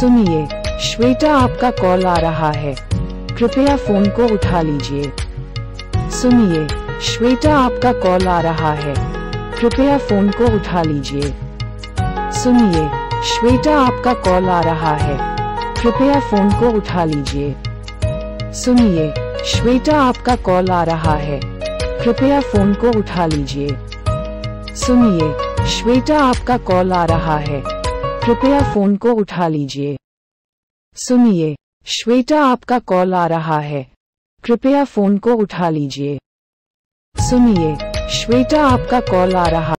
सुनिए, श्वेता आपका कॉल आ रहा है। कृपया फ़ोन को उठा लीजिए। सुनिए, श्वेता आपका कॉल आ रहा है। कृपया फ़ोन को उठा लीजिए। सुनिए, श्वेता आपका कॉल आ रहा है। कृपया फ़ोन को उठा लीजिए। सुनिए, श्वेता आपका कॉल आ रहा है। कृपया फ़ोन को उठा लीजिए। सुनिए, श्वेता आपका कॉल आ रहा है। कृपया फ़ोन को उठा लीजिए। सुनिए, श्वेता आपका कॉल आ रहा है। कृपया फ़ोन को उठा लीजिए। सुनिए, श्वेता आपका कॉल आ रहा